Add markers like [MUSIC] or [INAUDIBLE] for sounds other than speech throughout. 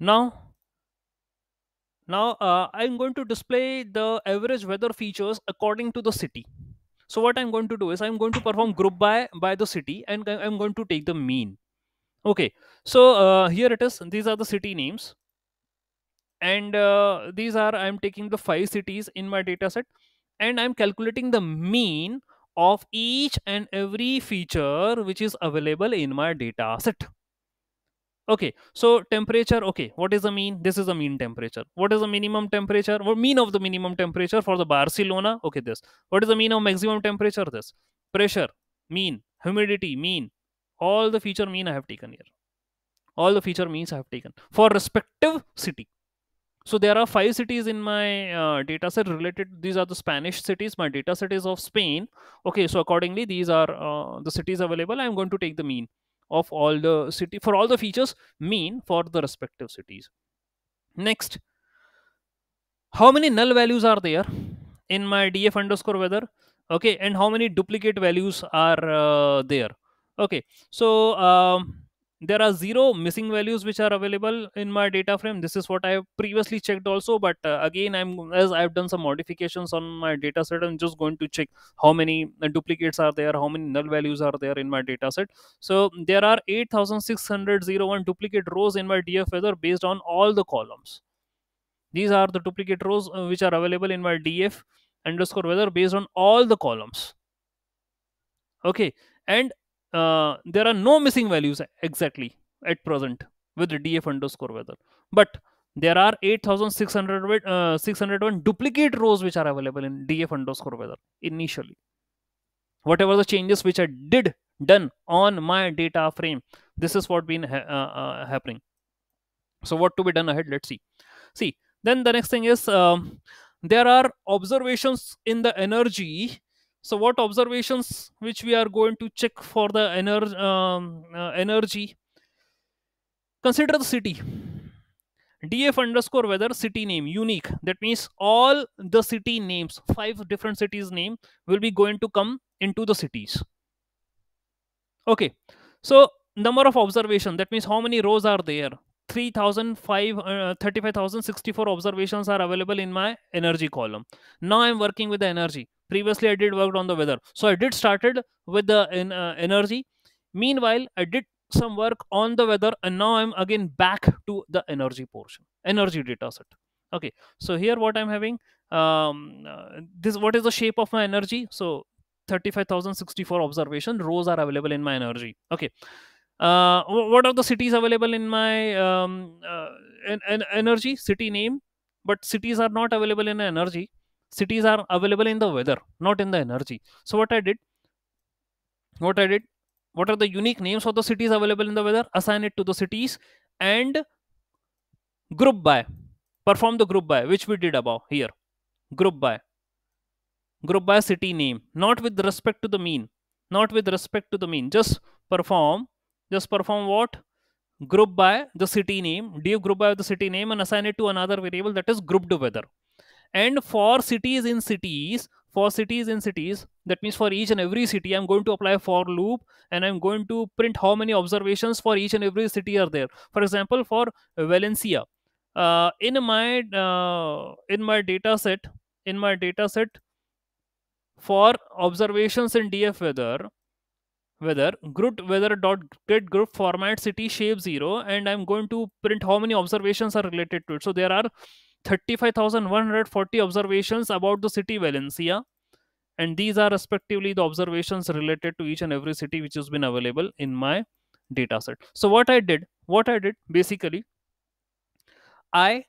now now uh, i'm going to display the average weather features according to the city. So what i'm going to do is i'm going to perform group by by the city and i'm going to take the mean. Okay. So uh, here it is. These are the city names. And uh, these are i'm taking the five cities in my data set. And i'm calculating the mean of each and every feature which is available in my data set okay so temperature okay what is the mean? This is the mean temperature. What is the minimum temperature? Or mean of the minimum temperature for the barcelona? Okay this. What is the mean of maximum temperature? This. Pressure mean. Humidity mean. All the feature mean i have taken here. All the feature means i have taken. For respective city. So there are five cities in my uh, data set related these are the spanish cities. My data set is of spain. Okay so accordingly these are uh, the cities available. I'm going to take the mean of all the city for all the features mean for the respective cities. Next how many null values are there in my df underscore weather? Okay and how many duplicate values are uh, there? Okay so um, there are zero missing values which are available in my data frame. This is what i have previously checked also but uh, again i'm as i've done some modifications on my data set i'm just going to check how many uh, duplicates are there how many null values are there in my data set. So there are 8601 duplicate rows in my df weather based on all the columns. These are the duplicate rows uh, which are available in my df underscore weather based on all the columns. Okay and uh, there are no missing values exactly at present with the df underscore weather. But there are 8600 uh, 601 duplicate rows which are available in df underscore weather initially. Whatever the changes which i did done on my data frame this is what been ha- uh, uh, happening. So what to be done ahead? Let's see. See then the next thing is um, there are observations in the energy so what observations which we are going to check for the ener- um, uh, energy? Consider the city. Df underscore weather city name unique. That means all the city names five different cities name will be going to come into the cities. Okay. So number of observation that means how many rows are there? 3005 uh, 35064 observations are available in my energy column. Now i'm working with the energy previously i did work on the weather. So i did started with the in, uh, energy. Meanwhile i did some work on the weather and now i'm again back to the energy portion energy data set. Okay. So here what i'm having um uh, this what is the shape of my energy? So 35064 observation rows are available in my energy. Okay. Uh, what are the cities available in my um, uh, en- en- energy? City name but cities are not available in energy cities are available in the weather not in the energy. So what i did what i did what are the unique names of the cities available in the weather? Assign it to the cities and group by perform the group by which we did above here. Group by group by city name not with respect to the mean not with respect to the mean. Just perform just perform what? Group by the city name. Div group by the city name and assign it to another variable that is grouped weather and for cities in cities for cities in cities that means for each and every city i'm going to apply for loop and i'm going to print how many observations for each and every city are there. For example for valencia uh, in my uh, in my data set in my data set for observations in df weather weather group weather dot get group format city shape 0 and i'm going to print how many observations are related to it. So there are 35140 observations about the city valencia. And these are respectively the observations related to each and every city which has been available in my data set so what i did what i did basically i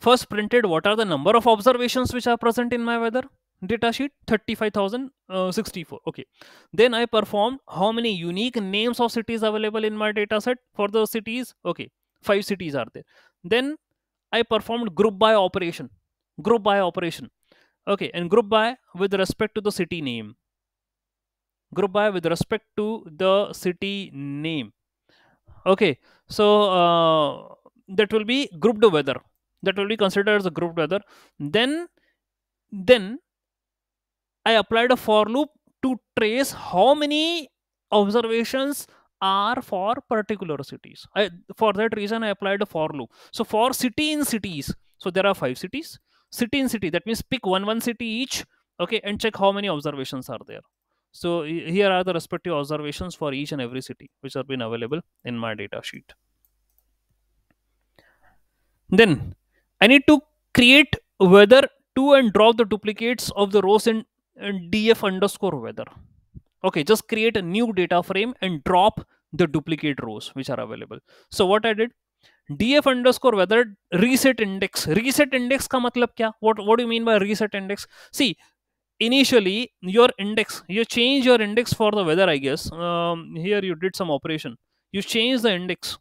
first printed what are the number of observations which are present in my weather data sheet 35064 uh, okay. Then i performed how many unique names of cities available in my data set for the cities? Okay. Five cities are there. Then i performed group by operation. Group by operation. Okay and group by with respect to the city name. Group by with respect to the city name. Okay so uh, that will be grouped weather. That will be considered as a grouped weather. Then then I applied a for loop to trace how many observations are for particular cities. I, for that reason, I applied a for loop. So for city in cities, so there are five cities. City in city, that means pick one one city each, okay, and check how many observations are there. So here are the respective observations for each and every city which have been available in my data sheet. Then I need to create weather to and drop the duplicates of the rows in, in df underscore weather. Okay, just create a new data frame and drop the duplicate rows which are available. So what I did, df underscore weather reset index. Reset index ka matlab kya? What, what do you mean by reset index? See, initially your index, you change your index for the weather, I guess. Um, here you did some operation. You change the index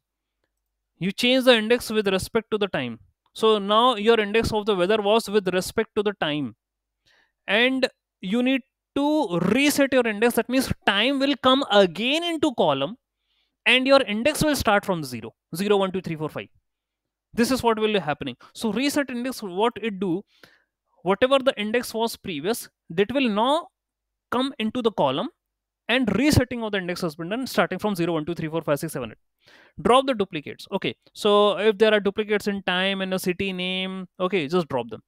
you change the index with respect to the time so now your index of the weather was with respect to the time and you need to reset your index that means time will come again into column and your index will start from 0 0 1 2 3 4 5 this is what will be happening. So reset index what it do whatever the index was previous that will now come into the column and resetting of the index has been done starting from 0 1 2 3 4 5 6 7 8 drop the duplicates. Okay. So if there are duplicates in time and a city name okay just drop them.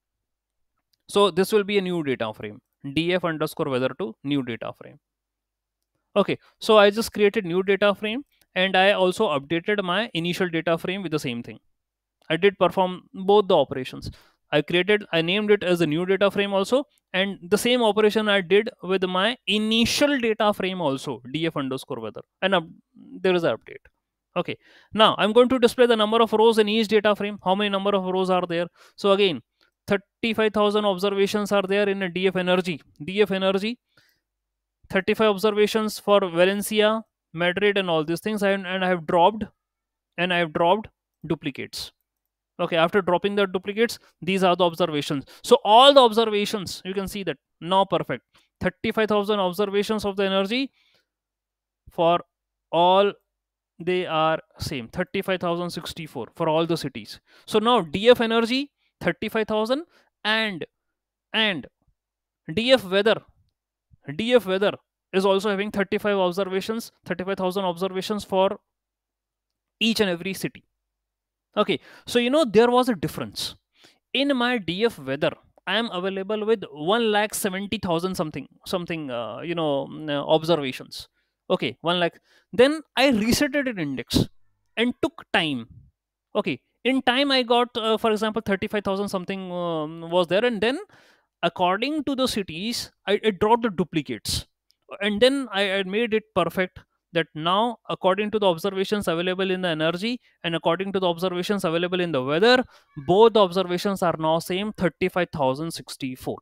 So this will be a new data frame df underscore weather to new data frame. Okay so i just created new data frame and i also updated my initial data frame with the same thing. I did perform both the operations. I created i named it as a new data frame also and the same operation i did with my initial data frame also df underscore weather. And there is an update. Okay now i'm going to display the number of rows in each data frame. How many number of rows are there? So again 35000 observations are there in a df energy. Df energy 35 observations for valencia madrid and all these things and, and i have dropped and i have dropped duplicates. Okay after dropping the duplicates these are the observations. So all the observations you can see that. Now perfect. 35000 observations of the energy for all they are same. 35064 for all the cities. So now df energy 35000 and and df weather df weather is also having 35 observations 35000 observations for each and every city. Okay so you know there was a difference. In my df weather i am available with 1 lakh 70000 something something uh, you know uh, observations. Okay 1 lakh. Then i resetted an index and took time. Okay in time i got uh, for example 35000 something um, was there. And then according to the cities I, I dropped the duplicates. And then I, I made it perfect that now according to the observations available in the energy and according to the observations available in the weather both observations are now same 35064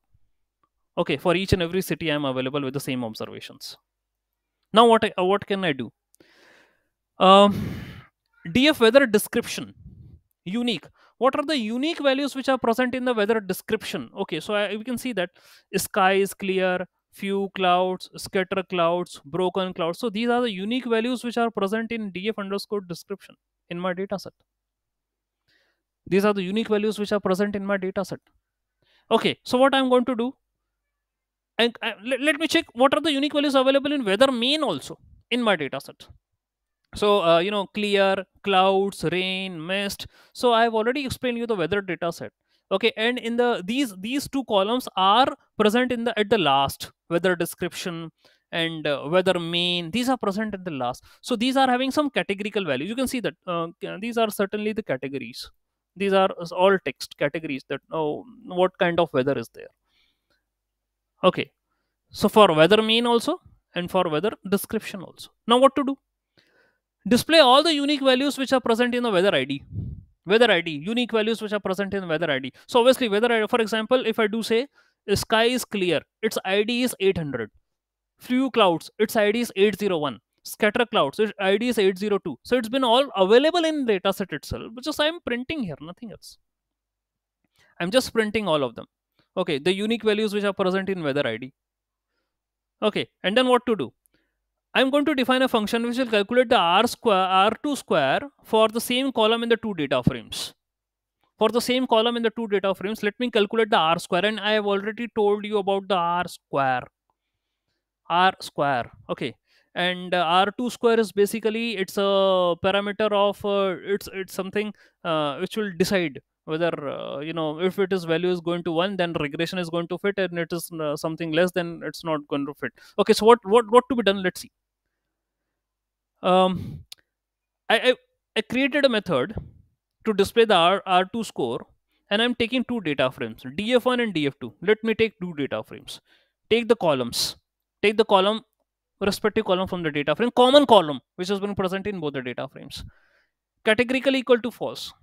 okay for each and every city i am available with the same observations. Now what I, what can i do? Um, df weather description unique. What are the unique values which are present in the weather description? Okay so I, we can see that sky is clear few clouds scatter clouds broken clouds. So these are the unique values which are present in df underscore description in my data set these are the unique values which are present in my data set okay so what i'm going to do? And uh, let, let me check what are the unique values available in weather main also in my data set so uh, you know clear clouds rain mist. So i have already explained you the weather data set. Okay and in the these these two columns are present in the at the last weather description and uh, weather main. These are present at the last. So these are having some categorical values. You can see that uh, these are certainly the categories. These are all text categories that oh what kind of weather is there. Okay. So for weather mean also and for weather description also. Now what to do display all the unique values which are present in the weather id weather id unique values which are present in weather id so obviously weather id for example if i do say sky is clear its id is 800 few clouds its id is 801 scatter clouds its id is 802 so it's been all available in dataset itself which is i'm printing here nothing else. I'm just printing all of them. Okay the unique values which are present in weather id okay and then what to do i'm going to define a function which will calculate the r square r2 square for the same column in the two data frames. For the same column in the two data frames let me calculate the r square and i have already told you about the r square. R square okay. And uh, r2 square is basically it's a parameter of uh, it's it's something uh, which will decide whether uh, you know if it is value is going to 1 then regression is going to fit and it is uh, something less then it's not going to fit. Okay so what what what to be done? Let's see um I, I, I created a method to display the R, R2 score and I'm taking two data frames, DF1 and DF2. Let me take two data frames. Take the columns. Take the column, respective column from the data frame, common column, which has been present in both the data frames. Categorically equal to false.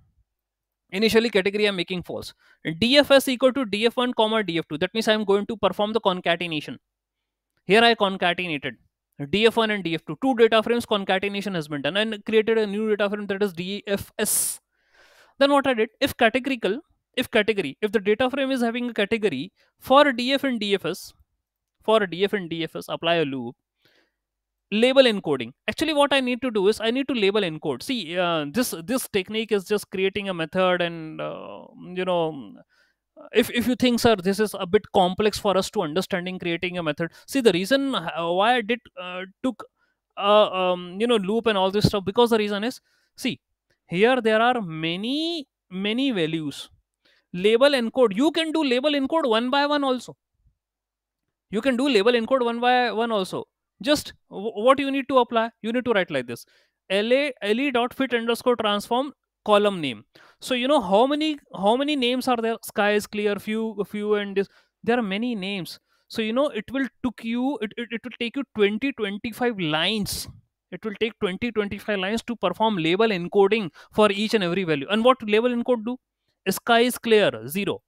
Initially, category I'm making false. DFS equal to DF1 comma DF2. That means I'm going to perform the concatenation. Here I concatenated df1 and df2 two. Data frames concatenation has been done and created a new data frame that is dfs then what i did if categorical if category if the data frame is having a category for df and dfs for df and dfs apply a loop label encoding. Actually what i need to do is i need to label encode. See uh, this this technique is just creating a method and uh, you know if, if you think sir this is a bit complex for us to understanding creating a method. See the reason why i did uh, took uh, um, you know loop and all this stuff because the reason is see here there are many many values. Label encode you can do label encode one by one also. You can do label encode one by one also. Just what you need to apply you need to write like this. La le dot fit underscore transform column name so you know how many how many names are there? Sky is clear few few and this. There are many names. So you know it will took you it, it, it will take you 20 25 lines. It will take 20 25 lines to perform label encoding for each and every value. And what label encode do? Sky is clear 0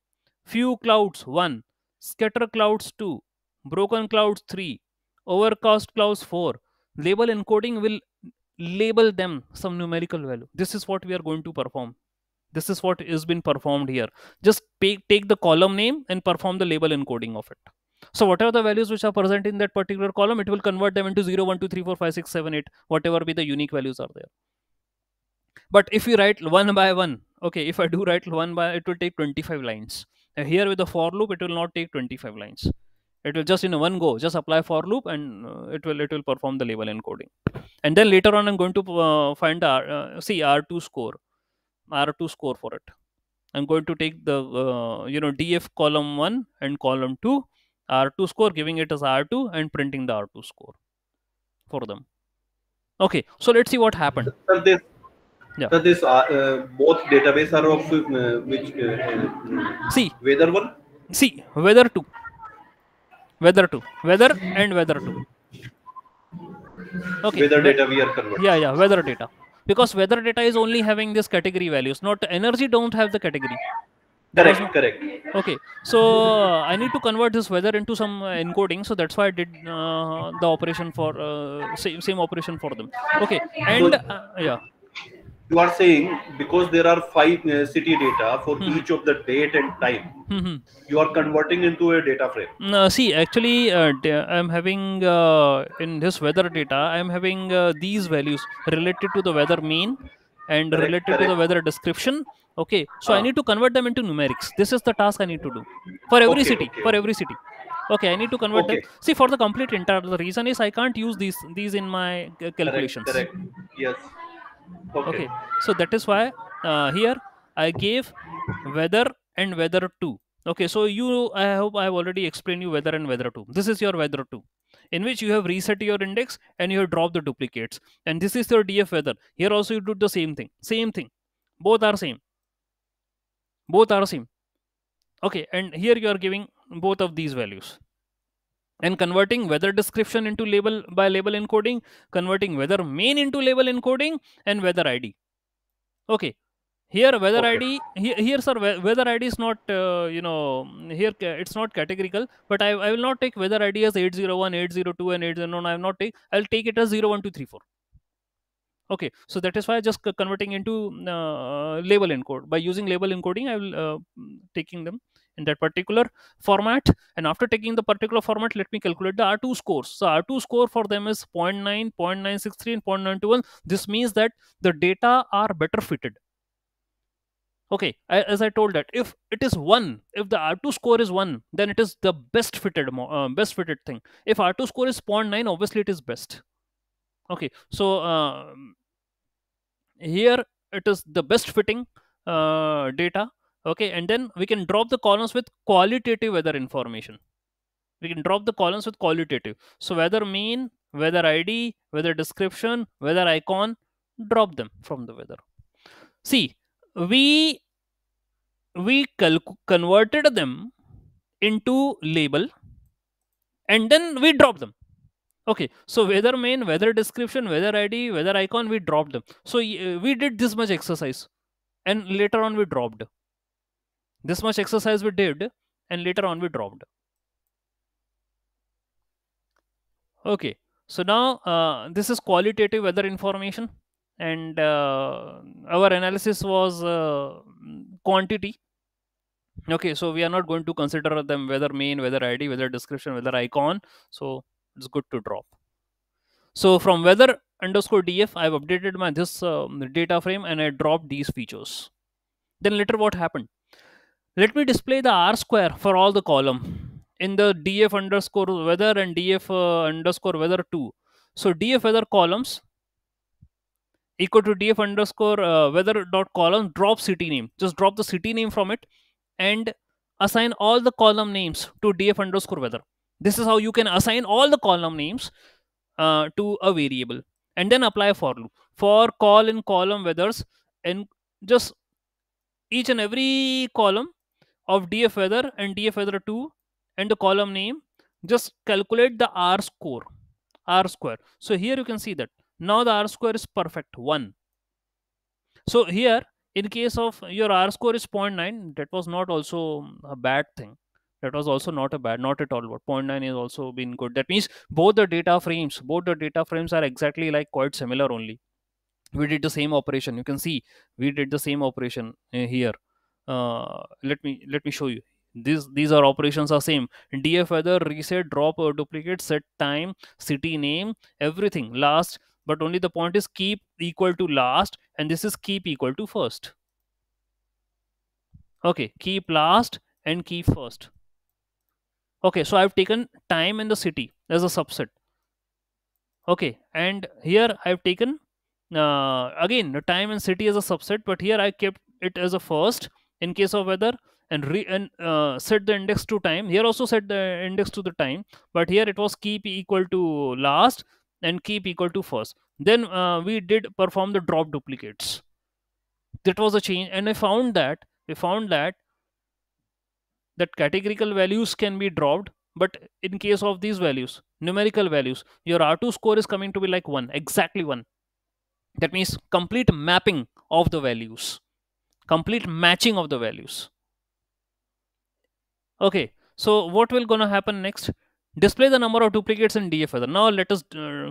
few clouds 1 scatter clouds 2 broken clouds 3 overcast clouds 4 label encoding will label them some numerical value. This is what we are going to perform this is what is been performed here. Just pay, take the column name and perform the label encoding of it. So whatever the values which are present in that particular column it will convert them into 0 1 2 3 4 5 6 7 8 whatever be the unique values are there. But if you write one by one okay if i do write one by it will take 25 lines. Here with the for loop it will not take 25 lines. It will just in one go just apply for loop and uh, it will it will perform the label encoding. And then later on i'm going to uh, find the uh, see r2 score r2 score for it. I'm going to take the uh, you know df column 1 and column 2 r2 score giving it as r2 and printing the r2 score for them. Okay so let's see what happened. So this, yeah. so this uh, uh, both database are of which see. weather one? See weather 2 weather 2 weather and weather 2 okay. Weather data we are converting. Yeah yeah weather data because weather data is only having this category values not energy don't have the category. Correct correct. Okay so uh, i need to convert this weather into some uh, encoding so that's why i did uh, the operation for uh, same, same operation for them. Okay and uh, yeah you are saying because there are five uh, city data for hmm. each of the date and time hmm. you are converting into a data frame no, see actually uh, i'm having uh, in this weather data i'm having uh, these values related to the weather mean and correct, related correct. to the weather description okay so i need to convert them into numerics this is the task i need to do for every okay, city okay. for every city okay i need to convert okay. them see for the complete entire the reason is i can't use these these in my uh, calculations correct, correct. yes okay, okay. so that is why uh, here i gave weather and weather 2 okay. So you i hope i have already explained you weather and weather 2 this is your weather 2 in which you have reset your index and you have dropped the duplicates. And this is your df weather. Here also you do the same thing. Same thing. Both are same. Both are same. Okay. And here you are giving both of these values and converting weather description into label by label encoding converting weather main into label encoding and weather id okay. Here weather okay. id here, here sir weather id is not uh, you know here it's not categorical but I, I will not take weather id as 801 802 and 80 no, i will not take i'll take it as 01234 okay. So that is why just converting into uh, label encode. By using label encoding i will uh, taking them in that particular format. And after taking the particular format let me calculate the r2 scores. So r2 score for them is 0 0.9 0.963 and 0.921 this means that the data are better fitted. Okay as i told that if it is 1 if the r2 score is 1 then it is the best fitted uh, best fitted thing. If r2 score is 0.9 obviously it is best. Okay so um, here it is the best fitting uh, data okay and then we can drop the columns with qualitative weather information. We can drop the columns with qualitative. So weather mean weather id weather description weather icon drop them from the weather. See we we converted them into label and then we drop them. Okay so weather main weather description weather id weather icon we dropped them. So we did this much exercise and later on we dropped this much exercise we did and later on we dropped. Okay so now uh, this is qualitative weather information and uh, our analysis was uh, quantity. Okay so we are not going to consider them weather main weather id weather description weather icon so it's good to drop. So from weather underscore df i've updated my this um, data frame and i dropped these features. Then later what happened let me display the r square for all the column in the df underscore weather and df uh, underscore weather 2 so df weather columns equal to df underscore uh, weather dot column drop city name. Just drop the city name from it and assign all the column names to df underscore weather. This is how you can assign all the column names uh, to a variable and then apply for loop. For call in column weathers and just each and every column of df weather and df weather 2 and the column name just calculate the r score r square. So here you can see that. Now the r square is perfect 1 so here in case of your r score is 0.9 that was not also a bad thing. That was also not a bad not at all. But 0.9 is also been good. That means both the data frames both the data frames are exactly like quite similar only. We did the same operation. You can see we did the same operation uh, here uh, let me let me show you. These these are operations are same. Df weather reset drop or duplicate set time city name everything last. But only the point is keep equal to last and this is keep equal to first. Okay keep last and keep first. Okay so i've taken time and the city as a subset. Okay and here i've taken uh, again the time and city as a subset but here i kept it as a first in case of weather and re and uh, set the index to time. Here also set the index to the time but here it was keep equal to last and keep equal to first. Then uh, we did perform the drop duplicates. That was a change and i found that we found that that categorical values can be dropped but in case of these values numerical values your r2 score is coming to be like 1 exactly 1 that means complete mapping of the values complete matching of the values. Okay so what will gonna happen next? Display the number of duplicates in df now let us uh,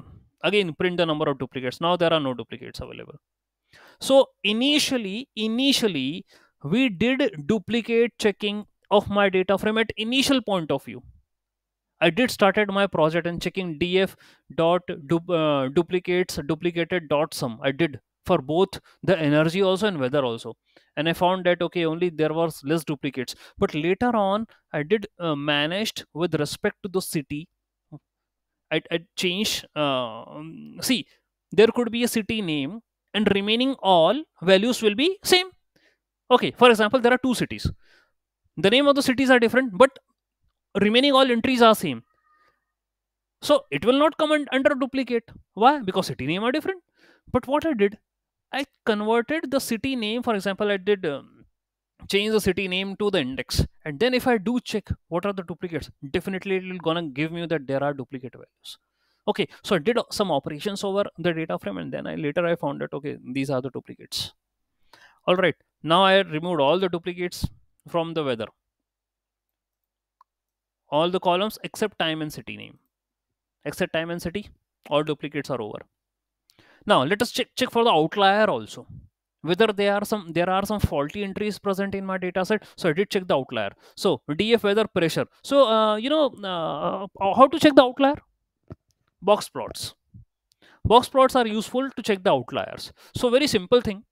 again print the number of duplicates. Now there are no duplicates available. So initially initially we did duplicate checking of my data frame at initial point of view. I did started my project and checking df dot du- uh, duplicates duplicated dot sum. I did for both the energy also and weather also. And i found that okay only there was less duplicates. But later on i did uh, managed with respect to the city. I, I changed uh, see there could be a city name and remaining all values will be same. Okay for example there are two cities. The name of the cities are different but remaining all entries are same. So it will not come under duplicate. Why? Because city name are different. But what i did i converted the city name for example i did um, change the city name to the index. And then if i do check what are the duplicates definitely it will gonna give me that there are duplicate values. Okay so i did some operations over the data frame and then i later i found that okay these are the duplicates. All right now i removed all the duplicates from the weather. All the columns except time and city name. Except time and city all duplicates are over now let us check check for the outlier also. Whether there are some there are some faulty entries present in my data set so i did check the outlier. So df weather pressure. So uh, you know uh, how to check the outlier? Box plots. Box plots are useful to check the outliers. So very simple thing.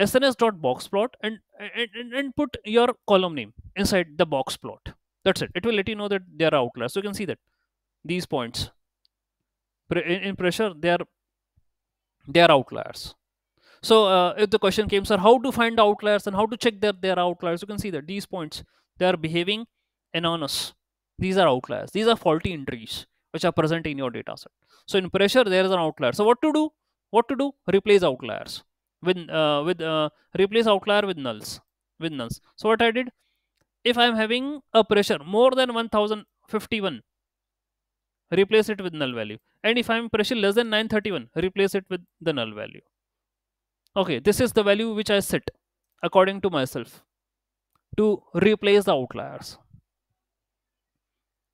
Sns.boxplot and, and and put your column name inside the box plot. That's it. It will let you know that there are outliers. So you can see that these points. In, in pressure they are they are outliers. So uh, if the question came sir how to find the outliers and how to check that they are outliers you can see that these points they are behaving anonymous. These are outliers. These are faulty entries which are present in your data set so in pressure there is an outlier. So what to do? What to do? Replace outliers with uh, with uh, replace outlier with nulls with nulls. So what i did? If i'm having a pressure more than 1051 replace it with null value. And if i'm pressure less than 931 replace it with the null value. Okay this is the value which i set according to myself to replace the outliers.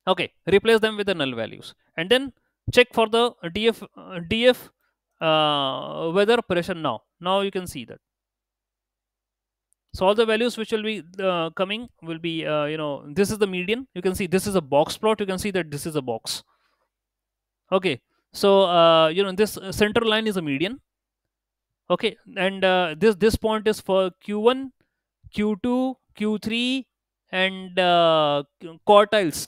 Okay replace them with the null values. And then check for the df df uh, weather pressure now. Now you can see that. So all the values which will be uh, coming will be uh, you know this is the median. You can see this is a box plot. You can see that this is a box okay. So uh, you know this center line is a median. Okay. And uh, this this point is for q1 q2 q3 and uh, quartiles.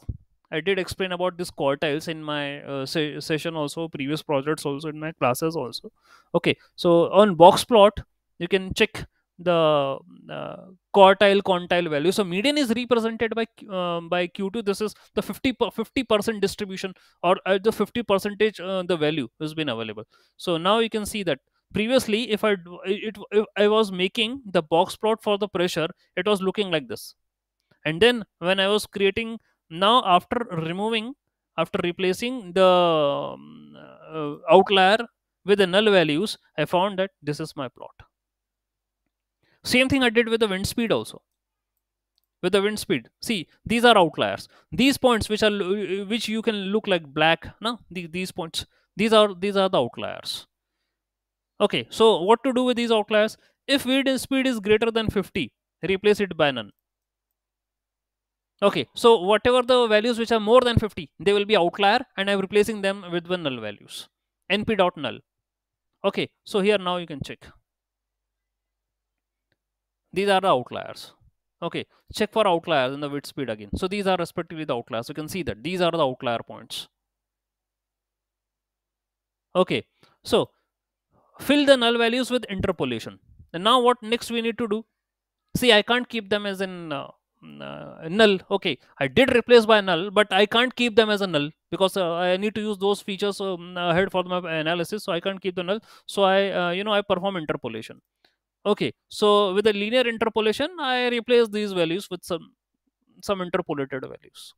I did explain about this quartiles in my uh, se session also previous projects also in my classes also. Okay. So on box plot you can check the uh, quartile quantile value. So median is represented by uh, by q2 this is the 50 50 percent distribution or uh, the 50 percentage uh, the value has been available. So now you can see that previously if i it if i was making the box plot for the pressure it was looking like this. And then when i was creating now after removing after replacing the um, uh, outlier with the null values i found that this is my plot same thing I did with the wind speed also. With the wind speed, see these are outliers. These points which are which you can look like black, no, these, points. These are these are the outliers. Okay, so what to do with these outliers? If wind speed is greater than 50, replace it by none. Okay, so whatever the values which are more than 50, they will be outlier and I'm replacing them with one null values. np dot null. Okay, so here now you can check these are the outliers. Okay check for outliers in the wind speed again. So these are respectively the outliers. You can see that these are the outlier points. Okay so fill the null values with interpolation. And now what next we need to do? See i can't keep them as in uh, uh, null. Okay i did replace by null but i can't keep them as a null because uh, i need to use those features um, ahead for my analysis so i can't keep the null. So i uh, you know i perform interpolation okay so with the linear interpolation i replace these values with some some interpolated values.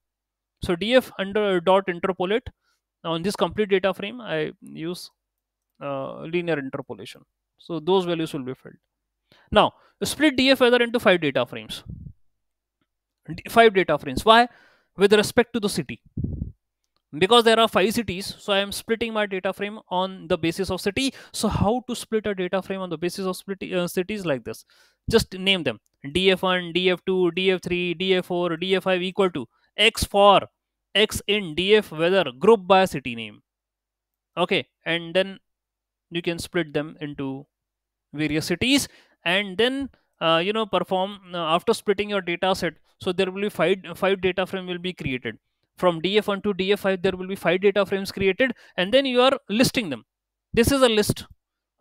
So df under dot interpolate on this complete data frame i use uh, linear interpolation. So those values will be filled. Now split df weather into five data frames. Five data frames. Why? With respect to the city because there are five cities so i am splitting my data frame on the basis of city. So how to split a data frame on the basis of split uh, cities like this? Just name them. Df1 df2 df3 df4 df5 equal to x for x in df weather group by city name. Okay and then you can split them into various cities. And then uh, you know perform uh, after splitting your data set so there will be five five data frame will be created from df1 to df5 there will be five data frames created and then you are listing them. This is a list.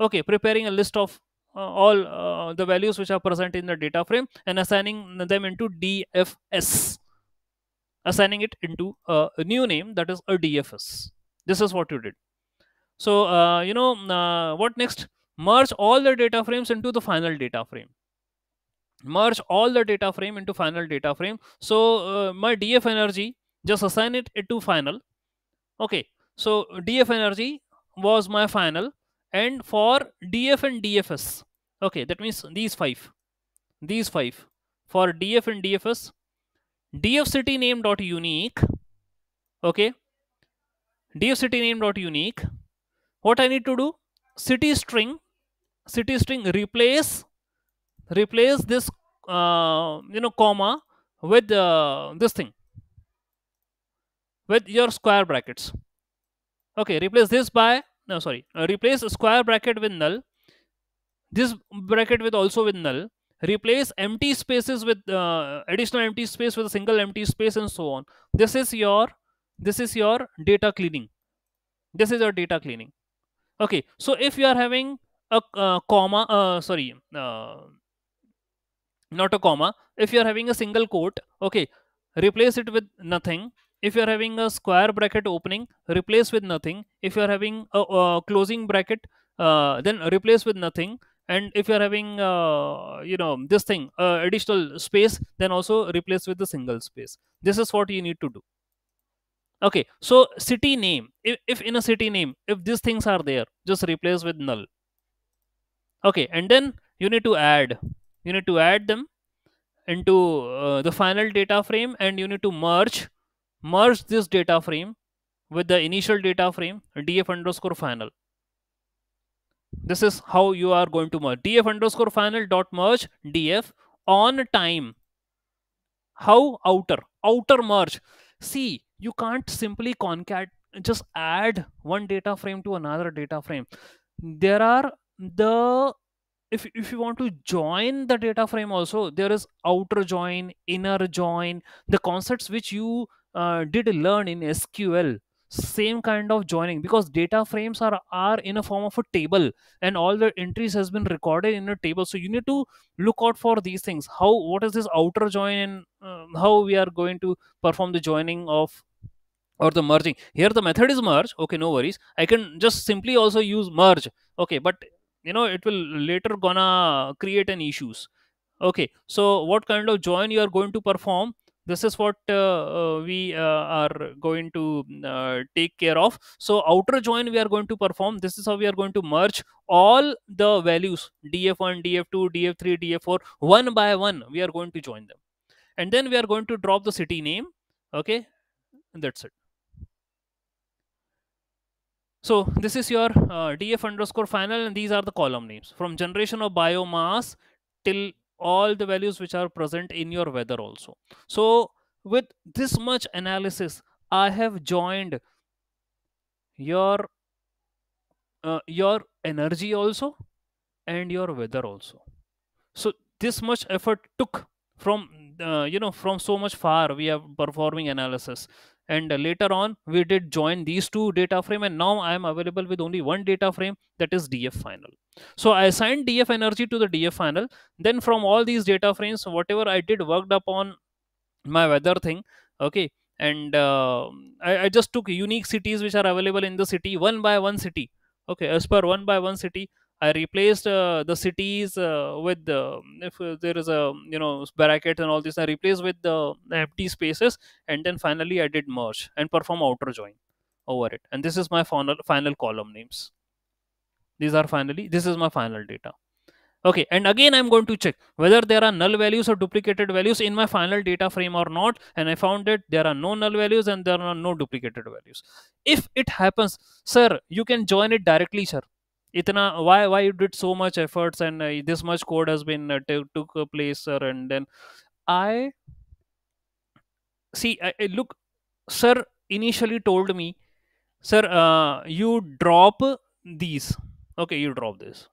Okay preparing a list of uh, all uh, the values which are present in the data frame and assigning them into dfs assigning it into a new name that is a dfs this is what you did. So uh, you know uh, what next? Merge all the data frames into the final data frame. Merge all the data frame into final data frame. So uh, my df energy just assign it to final. Okay so df energy was my final and for df and dfs okay that means these five these five for df and dfs df city name dot unique okay df city name dot unique what i need to do? City string city string replace replace this uh, you know comma with uh, this thing with your square brackets. Okay replace this by no sorry uh, replace square bracket with null. This bracket with also with null. Replace empty spaces with uh, additional empty space with a single empty space and so on. This is your this is your data cleaning. This is your data cleaning. Okay so if you are having a uh, comma uh, sorry uh, not a comma if you are having a single quote okay replace it with nothing if you are having a square bracket opening replace with nothing. If you are having a, a closing bracket uh, then replace with nothing. And if you are having uh, you know this thing uh, additional space then also replace with the single space. This is what you need to do. Okay so city name. If, if in a city name if these things are there just replace with null. Okay and then you need to add you need to add them into uh, the final data frame and you need to merge merge this data frame with the initial data frame df underscore final. This is how you are going to merge. Df underscore final dot merge df on time. How? Outer. Outer merge. See you can't simply concat just add one data frame to another data frame. There are the if, if you want to join the data frame also there is outer join inner join the concepts which you uh, did learn in sql same kind of joining because data frames are are in a form of a table and all the entries has been recorded in a table. So you need to look out for these things. How what is this outer join and uh, how we are going to perform the joining of or the merging? Here the method is merge. Okay no worries. I can just simply also use merge. Okay but you know it will later gonna create an issues. Okay so what kind of join you are going to perform this is what uh, uh, we uh, are going to uh, take care of. So outer join we are going to perform. This is how we are going to merge all the values df1 df2 df3 df4 one by one we are going to join them. And then we are going to drop the city name okay? And that's it. So this is your uh, df underscore final and these are the column names. From generation of biomass till all the values which are present in your weather also. So with this much analysis i have joined your uh, your energy also and your weather also. So this much effort took from uh, you know from so much far we are performing analysis and later on we did join these two data frame and now i am available with only one data frame that is df final. So i assigned df energy to the df final. Then from all these data frames whatever i did worked upon my weather thing okay? And uh, I, I just took unique cities which are available in the city one by one city okay? As per one by one city I replaced uh, the cities uh, with the if uh, there is a you know bracket and all this. I replaced with the empty spaces, and then finally I did merge and perform outer join over it. And this is my final final column names. These are finally this is my final data. Okay, and again I'm going to check whether there are null values or duplicated values in my final data frame or not. And I found that there are no null values and there are no duplicated values. If it happens, sir, you can join it directly, sir itna why why you did so much efforts and uh, this much code has been uh, took place sir and then i see I, I look sir initially told me sir uh, you drop these. Okay you drop this.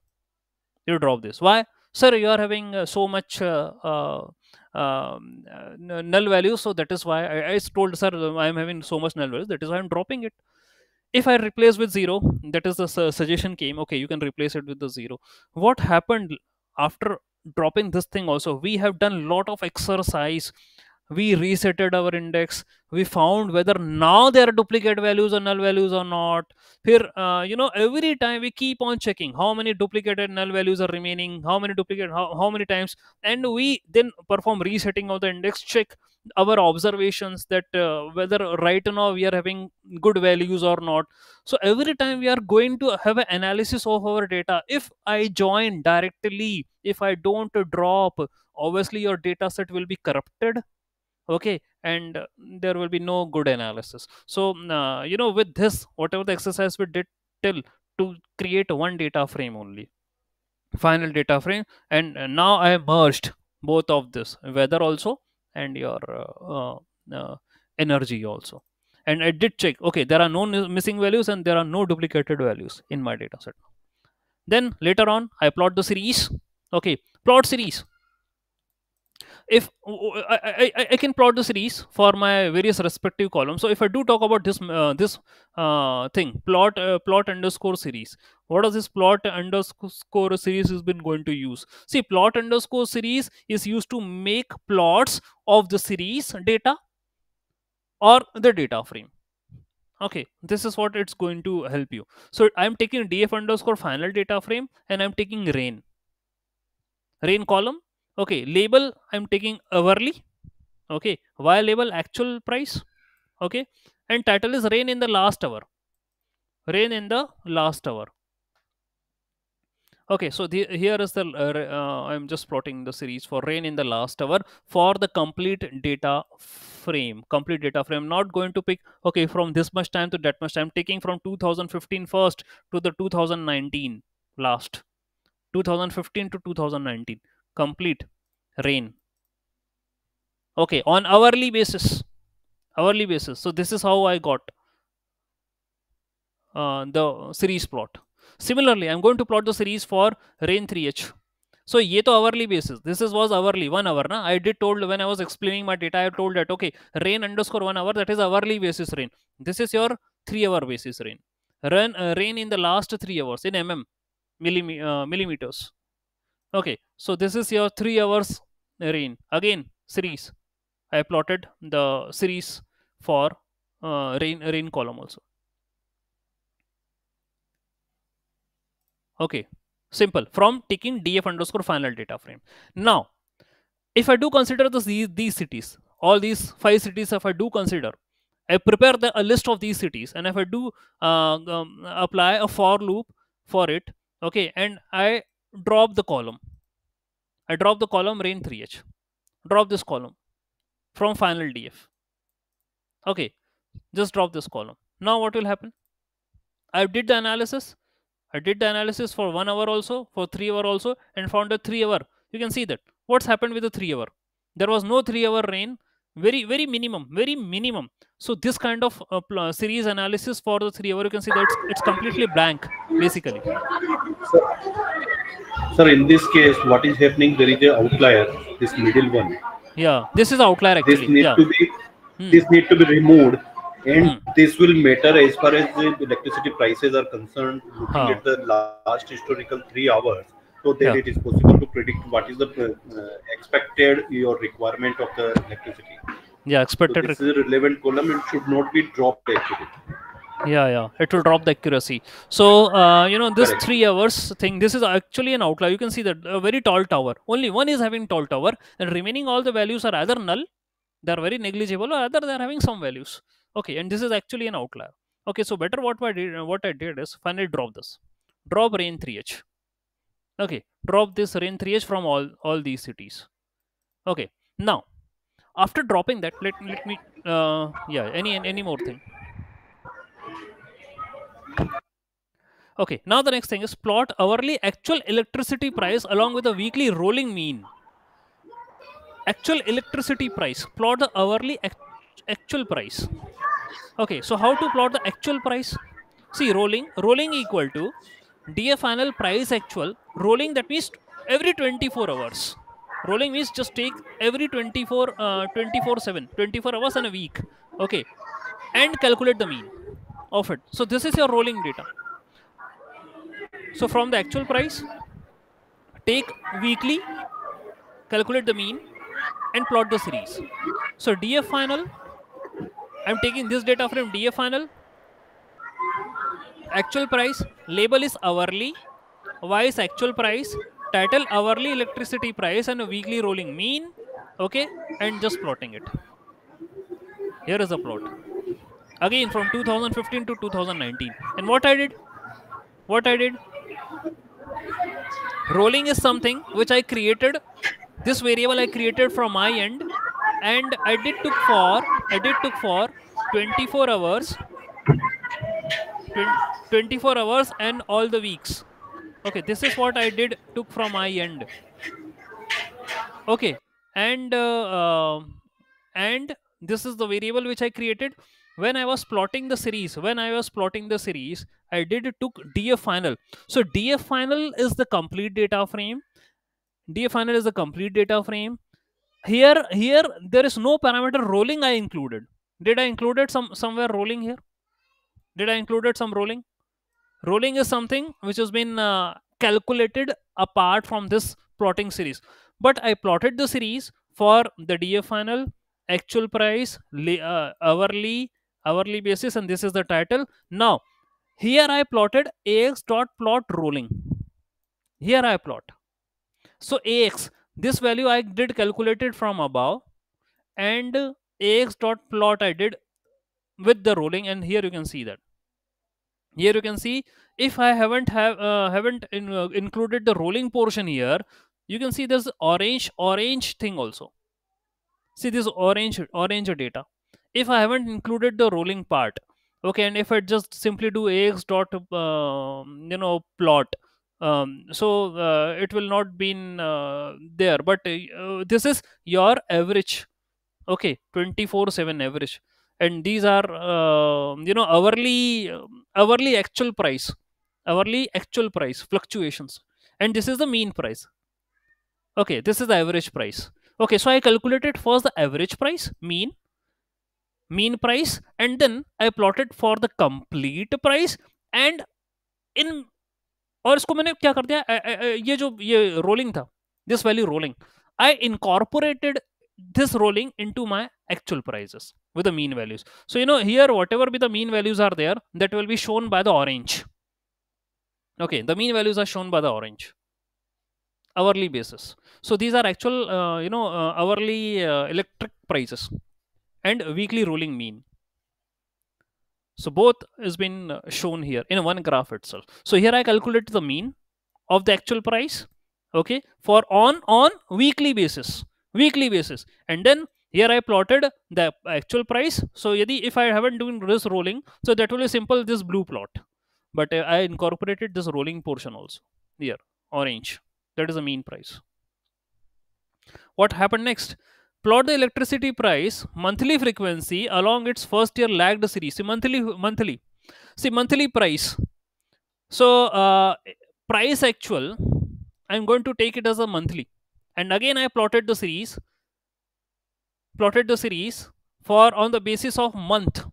You drop this. Why? Sir you are having uh, so much uh, uh, um, null value so that is why I, I told sir i am having so much null value that is why i'm dropping it if i replace with zero that is the su- suggestion came okay you can replace it with the zero. What happened after dropping this thing also we have done lot of exercise. We resetted our index. We found whether now there are duplicate values or null values or not. Here uh, you know every time we keep on checking how many duplicated null values are remaining how many duplicate how, how many times and we then perform resetting of the index check our observations that uh, whether right now we are having good values or not. So every time we are going to have an analysis of our data if i join directly if i don't drop obviously your data set will be corrupted okay? And there will be no good analysis. So uh, you know with this whatever the exercise we did till to create one data frame only final data frame and now i merged both of this weather also and your uh, uh, uh, energy also. And i did check okay there are no missing values and there are no duplicated values in my data set then later on i plot the series. Okay plot series. If I, I, I- can plot the series for my various respective columns. So if i do talk about this uh, this uh, thing plot uh, plot underscore series what does this plot underscore series has been going to use? See plot underscore series is used to make plots of the series data or the data frame. Okay this is what it's going to help you. So i'm taking df underscore final data frame and i'm taking rain. Rain column. Okay label i'm taking hourly. Okay why label? Actual price. Okay and title is rain in the last hour. Rain in the last hour okay so the, here is the uh, uh, i'm just plotting the series for rain in the last hour. For the complete data frame complete data frame not going to pick okay from this much time to that much time. Taking from 2015 first to the 2019 last. 2015 to 2019 complete rain. Okay on hourly basis. Hourly basis. So this is how i got uh, the series plot similarly i'm going to plot the series for rain 3h so ye to hourly basis. This is was hourly one hour na? I did told when i was explaining my data i told that okay rain underscore one hour that is hourly basis rain. This is your three hour basis rain. Rain uh, rain in the last three hours in mm uh, millimeters. Okay so this is your three hours rain. Again series. I plotted the series for uh, rain rain column also okay. Simple. From taking df underscore final data frame. Now if i do consider this, these, these cities all these five cities if i do consider i prepare the, a list of these cities. And if i do uh, um, apply a for loop for it okay and i drop the column. I drop the column rain 3h drop this column from final df okay. Just drop this column. Now what will happen? I did the analysis I did the analysis for one hour also, for three hour also, and found a three hour. You can see that. What's happened with the three hour? There was no three hour rain. Very, very minimum, very minimum. So this kind of uh, series analysis for the three hour, you can see that it's, it's completely blank, basically. Sir, in this case, what is happening? There is a outlier, this middle one. Yeah, this is outlier This actually. need Yeah. to be Hmm. this need to be removed, and Hmm. this will matter as far as the electricity prices are concerned. Looking Huh. at the last historical three hours, so that Yeah. it is possible to predict what is the uh, expected your requirement of the electricity. Yeah, So expected. this is a relevant column and should not be dropped actually. yeah yeah it will drop the accuracy so uh, you know this Correct. three hours thing this is actually an outlier you can see that a very tall tower only one is having tall tower and remaining all the values are either null they're very negligible or either they're having some values okay and this is actually an outlier. Okay so better what i did what i did is finally drop this. Drop rain 3h okay drop this rain 3h from all all these cities. Okay now after dropping that let, let me uh, yeah any any more thing? Okay, now the next thing is plot hourly actual electricity price along with a weekly rolling mean. Actual electricity price, plot the hourly act- actual price. Okay, so how to plot the actual price? See, rolling, rolling equal to DF final price actual, rolling that means every 24 hours. Rolling means just take every 24, uh, 24 7, 24 hours in a week. Okay, and calculate the mean of it. So this is your rolling data. So from the actual price, take weekly, calculate the mean, and plot the series. So DF final, I'm taking this data from final. Actual price, label is hourly. Y is actual price, title hourly electricity price, and weekly rolling mean. Okay, and just plotting it. Here is the plot. Again from 2015 to 2019. And what I did? What I did? rolling is something which i created this variable i created from my end and i did took for i did took for 24 hours. 20 24 hours and all the weeks. Okay this is what i did took from my end. Okay and uh, uh, and this is the variable which i created. When i was plotting the series when i was plotting the series i did took df final. So df final is the complete data frame. Df final is the complete data frame here here there is no parameter rolling i included. Did i included some somewhere rolling here? Did i included some rolling? Rolling is something which has been uh, calculated apart from this plotting series. But i plotted the series for the df final actual price uh, hourly hourly basis and this is the title. Now here i plotted ax dot plot rolling. Here i plot. So ax this value i did calculated from above and ax dot plot i did with the rolling and here you can see that. Here you can see if i haven't have uh, haven't in, uh, included the rolling portion here you can see this orange orange thing also. See this orange orange data. If i haven't included the rolling part okay and if i just simply do ax dot uh, you know plot um, so uh, it will not be in, uh, there but uh, this is your average. Okay 24 7 average. And these are uh, you know hourly hourly actual price hourly actual price fluctuations. And this is the mean price. Okay this is the average price. Okay so i calculated first the average price mean mean price and then i plotted for the complete price and in और इसको मैंने क्या कर दिया ये जो ये rolling था this value rolling I incorporated this rolling into my actual prices with the mean values so you know here whatever be the mean values are there that will be shown by the orange okay the mean values are shown by the orange hourly basis so these are actual uh, you know uh, hourly uh, electric prices and weekly rolling mean so both has been uh, shown here in one graph itself. So here I calculate the mean of the actual price, okay, for on on weekly basis, weekly basis, and then here I plotted the actual price. So if I haven't doing this rolling, so that will be simple this blue plot, but uh, I incorporated this rolling portion also here orange. That is the mean price. What happened next? Plot the electricity price monthly frequency along its first year lagged series. See monthly monthly. See monthly price. So uh, price actual i'm going to take it as a monthly. And again i plotted the series plotted the series for on the basis of month.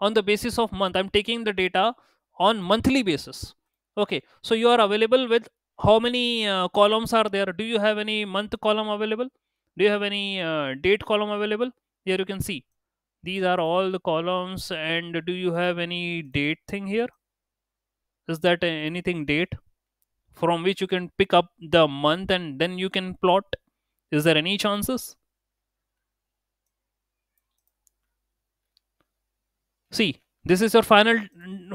On the basis of month i'm taking the data on monthly basis. Okay so you are available with how many uh, columns are there? Do you have any month column available do you have any uh, date column available? Here you can see. These are all the columns and do you have any date thing here? Is that anything date? From which you can pick up the month and then you can plot. Is there any chances? See this is your final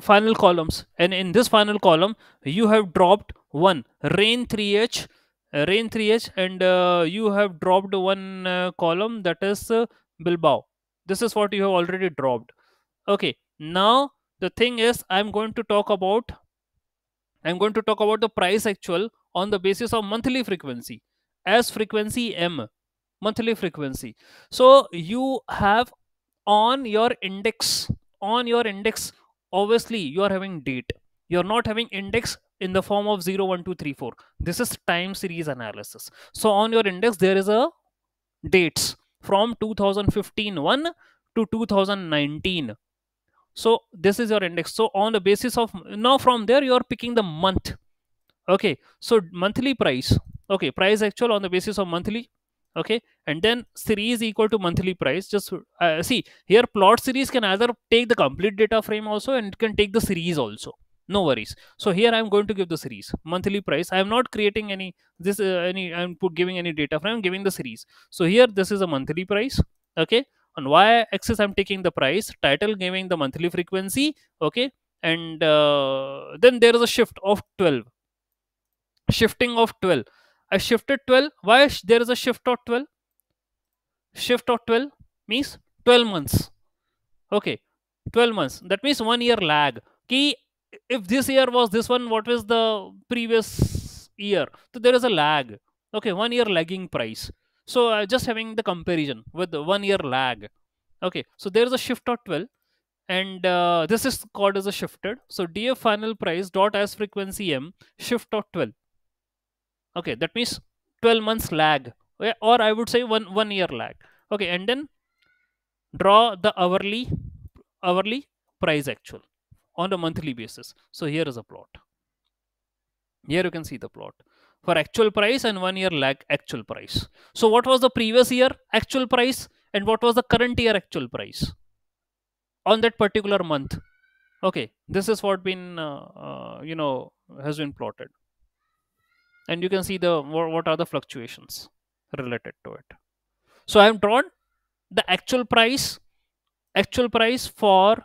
final columns. And in this final column you have dropped one. Rain 3h uh, rain 3h and uh, you have dropped one uh, column that is bilbao. This is what you have already dropped. Okay now the thing is i'm going to talk about i'm going to talk about the price actual on the basis of monthly frequency. As frequency m monthly frequency. So you have on your index on your index obviously you are having date. You're not having index in the form of 0 1 2 3 4 this is time series analysis. So on your index there is a dates from 2015 1 to 2019 so this is your index. So on the basis of now from there you are picking the month. Okay. So monthly price. Okay. Price actual on the basis of monthly. Okay. And then series equal to monthly price. Just uh, see here plot series can either take the complete data frame also and it can take the series also no worries. So here i'm going to give the series. Monthly price. I am not creating any this uh, any i'm giving any data frame. I'm giving the series. So here this is a monthly price. Okay. On y axis i'm taking the price. Title giving the monthly frequency. Okay. And uh, then there is a shift of 12 shifting of 12 i shifted 12 why there is a shift of 12 shift of 12 means 12 months. Okay. 12 months. That means one year lag. Key if this year was this one what was the previous year? So there is a lag. Okay one year lagging price. So uh, just having the comparison with the one year lag. Okay so there is a shift of 12 and uh, this is called as a shifted. So df final price dot as frequency m shift of 12 okay that means 12 months lag. Or I would say one one year lag. Okay, and then draw the hourly hourly price actual on a monthly basis. So here is a plot. Here you can see the plot for actual price and one year lag actual price. So what was the previous year actual price and what was the current year actual price on that particular month? Okay, this is what been uh, uh, you know has been plotted, and you can see the what, what are the fluctuations related to it. So I have drawn the actual price actual price for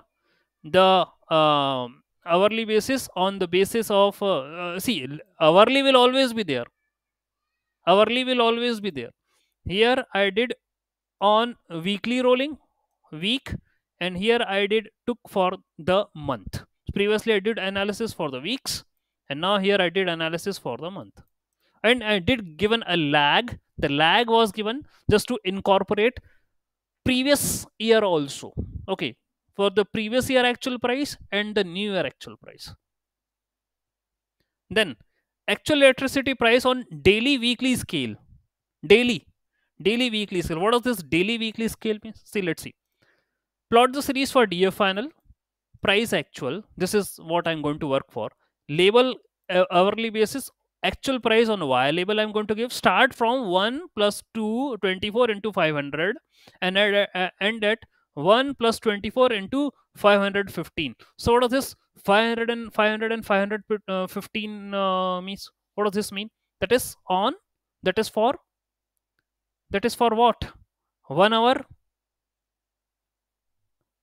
the um, hourly basis on the basis of uh, uh, see hourly will always be there. Hourly will always be there. Here i did on weekly rolling week and here i did took for the month. Previously i did analysis for the weeks and now here i did analysis for the month. And i did given a lag. The lag was given just to incorporate previous year also. Okay for the previous year actual price and the new year actual price. Then actual electricity price on daily weekly scale. Daily. Daily weekly scale. What does this daily weekly scale mean? See, let's see. Plot the series for DF final. Price actual. This is what I'm going to work for. Label uh, hourly basis actual price on y label i'm going to give start from 1 plus 2 24 into 500 and at, uh, end at 1 plus 24 into 515 so what does this 500 and 500 and 515 uh, means? What does this mean? That is on that is for that is for what? 1 hour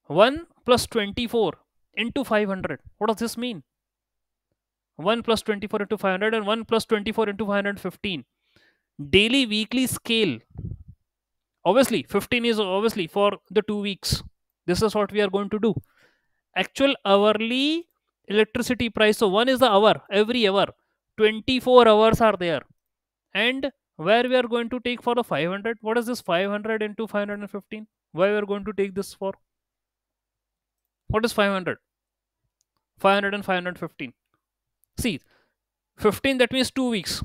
1 plus 24 into 500 what does this mean? 1 plus 24 into 500 and 1 plus 24 into 515 daily weekly scale obviously 15 is obviously for the two weeks. This is what we are going to do. Actual hourly electricity price so one is the hour every hour. 24 hours are there. And where we are going to take for the 500 what is this 500 into 515 why we are going to take this for? What is 500 500 and 515 see 15 that means two weeks.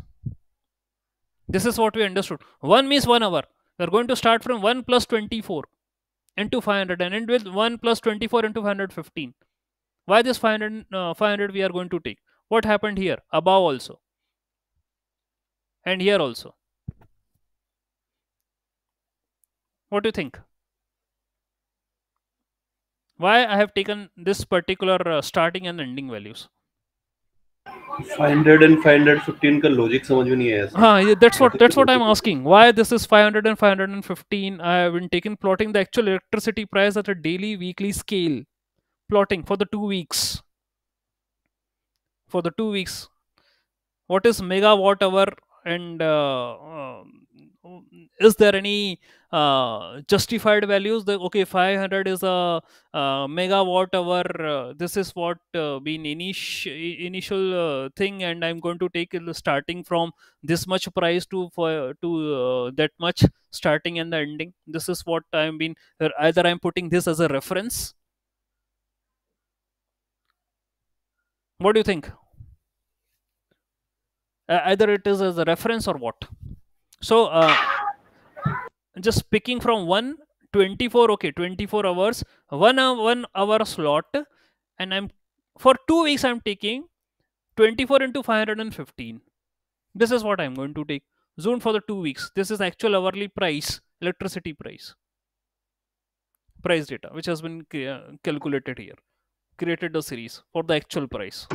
This is what we understood. One means one hour we are going to start from 1 plus 24 into 500 and end with 1 plus 24 into 515 why this 500 uh, 500 we are going to take? What happened here? Above also. And here also. What do you think? Why i have taken this particular uh, starting and ending values 500 and 515 का logic समझ में नहीं आया हाँ yeah, that's what that's what I'm asking why this is 500 and 515 I have been taken plotting the actual electricity price at a daily weekly scale plotting for the two weeks for the two weeks what is megawatt hour and uh, uh, is there any uh, justified values the okay 500 is a megawatt hour uh, this is what uh, been initial initial uh, thing and i'm going to take starting from this much price to for to that much starting and the ending. This is what i'm been either i'm putting this as a reference. What do you think? Either it is as a reference or what? So just picking from one 24 okay 24 hours one hour, one hour slot and i'm for two weeks i'm taking 24 into 515 this is what i'm going to take. Zone for the two weeks. This is actual hourly price electricity price. Price data which has been calculated here. Created a series for the actual price.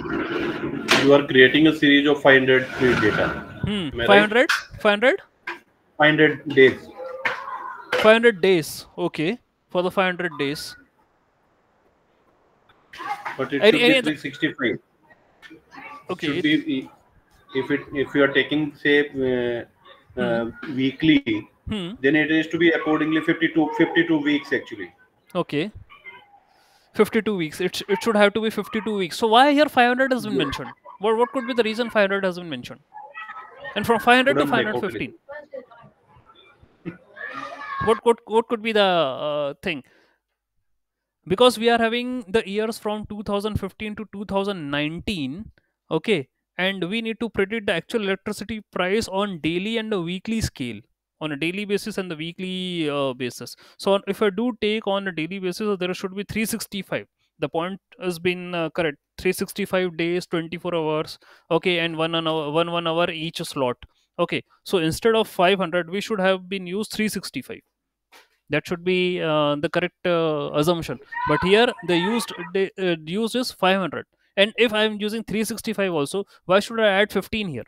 You are creating a series of 500 data. Hmm. 500 right? 500 500 days 500 days okay for the 500 days. But it should any, be 365 okay it, be, if it if you are taking say uh, uh, hmm. weekly hmm. then it is to be accordingly 52 52 weeks actually. Okay. 52 weeks. It, it should have to be 52 weeks. So why here 500 has been mentioned? What, what could be the reason 500 has been mentioned? And from 500 to 515 what what what could be the uh, thing? Because we are having the years from 2015 to 2019 okay? And we need to predict the actual electricity price on daily and a weekly scale on a daily basis and the weekly uh, basis. So if i do take on a daily basis there should be 365 the point has been uh, correct. 365 days 24 hours okay and one an hour one one hour each slot okay so instead of 500 we should have been used 365 that should be uh, the correct uh, assumption. But here they used they uh, used is 500 and if i'm using 365 also why should i add 15 here?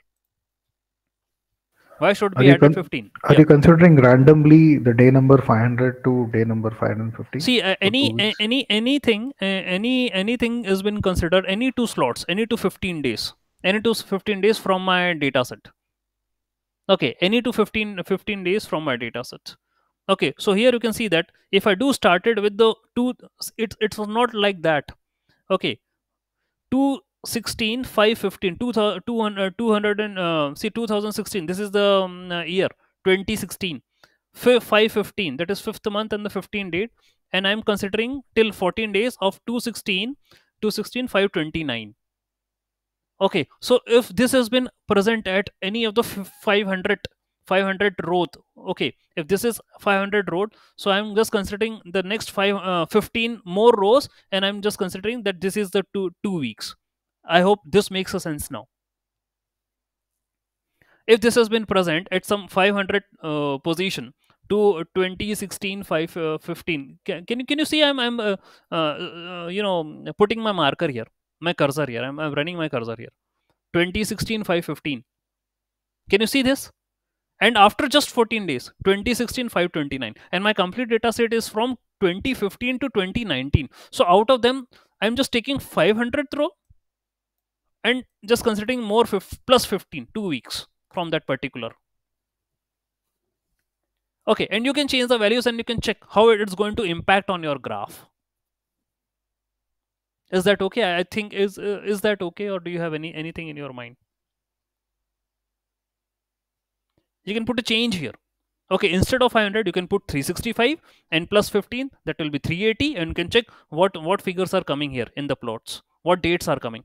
Why should we add 15 are yeah. you considering randomly the day number 500 to day number 550 see uh, any any anything uh, any anything has been considered any two slots any to 15 days any to 15 days from my data set okay any to 15 15 days from my data set. Okay so here you can see that if i do started with the two it, it was not like that. Okay 216 515 200 200 and uh, see 2016 this is the um, uh, year 2016 515 that is fifth month and the 15 date and i'm considering till 14 days of 216 216 529 okay so if this has been present at any of the 500 500 row okay if this is 500 row so i'm just considering the next 5 uh, 15 more rows and i'm just considering that this is the two two weeks. I hope this makes a sense now. If this has been present at some 500 uh, position to 2016 5 uh, 15 can, can, you can you see i'm i'm uh, uh, uh, you know putting my marker here my cursor here I'm, I'm running my cursor here 2016 515 can you see this? And after just 14 days 2016 529 and my complete data set is from 2015 to 2019 so out of them i'm just taking 500 row and just considering more plus 15 two weeks from that particular okay and you can change the values and you can check how it's going to impact on your graph is that okay? I think is uh, is that okay or do you have any anything in your mind? You can put a change here. Okay instead of 500 you can put 365 and plus 15 that will be 380 and you can check what what figures are coming here in the plots what dates are coming.